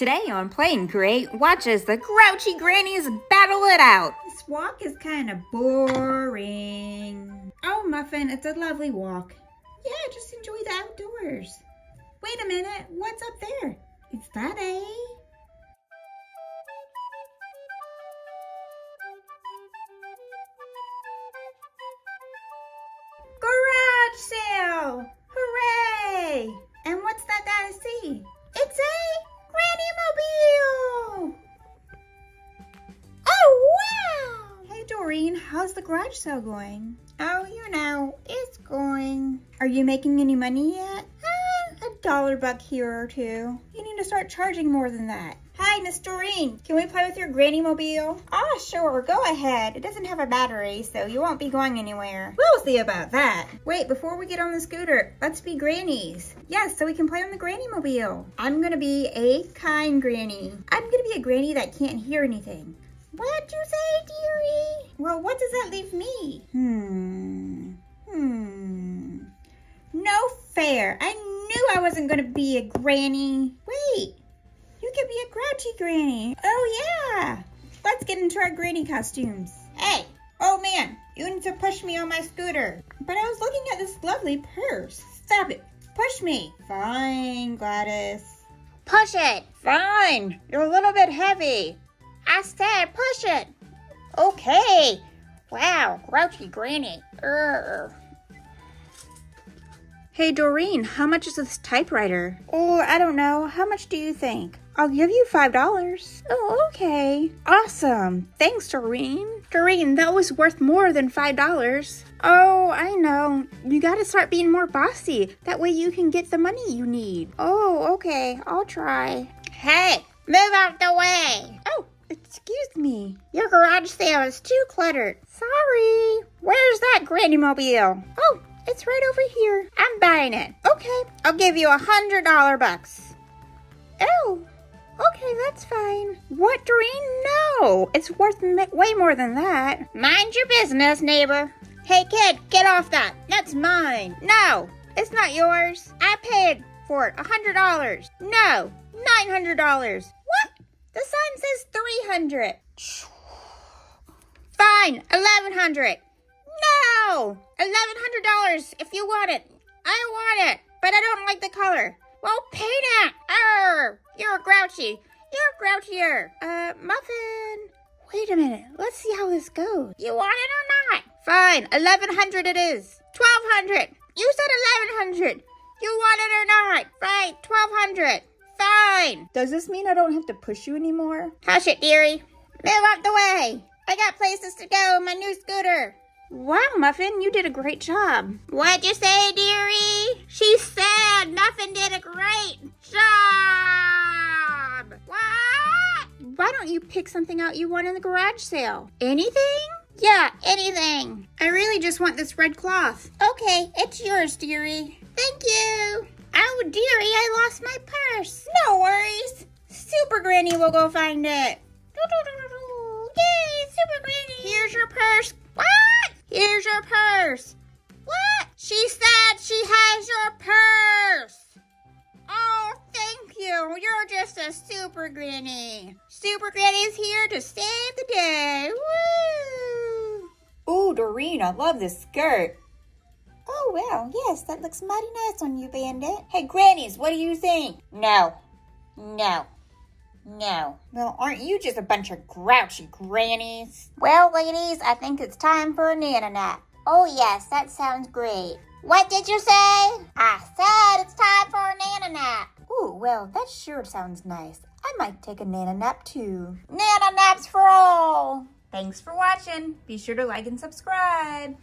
Today on Play and Create, watch as the grouchy grannies battle it out. This walk is kind of boring. Oh, Muffin, it's a lovely walk. Yeah, just enjoy the outdoors. Wait a minute, what's up there? Is that a... Doreen, how's the garage sale going? Oh, you know, it's going. Are you making any money yet? Uh, a dollar buck here or two. You need to start charging more than that. Hi, Miss Doreen. Can we play with your granny mobile? Oh, sure. Go ahead. It doesn't have a battery, so you won't be going anywhere. We'll see about that. Wait, before we get on the scooter, let's be grannies. Yes, so we can play on the granny mobile. I'm gonna be a kind granny. I'm gonna be a granny that can't hear anything. What'd you say, dearie? Well, what does that leave me? Hmm. Hmm. No fair. I knew I wasn't gonna be a granny. Wait. You could be a grouchy granny. Oh, yeah. Let's get into our granny costumes. Hey, oh man, you need to push me on my scooter. But I was looking at this lovely purse. Stop it. Push me. Fine, Gladys. Push it. Fine. You're a little bit heavy. I said push it. Okay. Wow, grouchy granny. Urgh. Hey Doreen, how much is this typewriter? Oh, I don't know. How much do you think? I'll give you five dollars. Oh, okay. Awesome. Thanks, Doreen. Doreen, that was worth more than five dollars. Oh, I know. You gotta start being more bossy. That way you can get the money you need. Oh, okay. I'll try. Hey, move out the way. Oh, excuse me. Your garage sale is too cluttered. Sorry. Where's that granny mobile? Oh, it's right over here. I'm buying it. Okay. I'll give you a hundred dollar bucks. Oh, okay, that's fine. What, Doreen? No, it's worth way more than that. Mind your business, neighbor. Hey, kid, get off that. That's mine. No, it's not yours. I paid for it a hundred dollars. No, nine hundred dollars. The sign says three hundred. Fine, eleven hundred. No, eleven hundred dollars if you want it. I want it, but I don't like the color. Well, paint it. Arr, you're grouchy. You're grouchier. Uh, Muffin. Wait a minute. Let's see how this goes. You want it or not? Fine, eleven hundred it is. Twelve hundred. You said eleven hundred. You want it or not? Right, twelve hundred. Fine. Does this mean I don't have to push you anymore? Hush it, dearie. Move out the way. I got places to go in my new scooter. Wow, Muffin, you did a great job. What'd you say, dearie? She said Muffin did a great job. What? Why don't you pick something out you want in the garage sale? Anything? Yeah, anything. I really just want this red cloth. Okay, it's yours, dearie. Thank you. Oh, dearie, I lost my purse. No worries. Super Granny will go find it. Yay, Super Granny. Here's your purse. What? Here's your purse. What? She said she has your purse. Oh, thank you. You're just a super granny. Super granny's here to save the day. Woo! Ooh, Doreen, I love this skirt. Oh, well, yes, that looks mighty nice on you, Bandit. Hey, grannies, what do you think? No. No. No. Well, aren't you just a bunch of grouchy grannies? Well, ladies, I think it's time for a nana nap. Oh, yes, that sounds great. What did you say? I said it's time for a nana nap. Ooh, well, that sure sounds nice. I might take a nana nap too. Nana naps for all. Thanks for watching. Be sure to like and subscribe.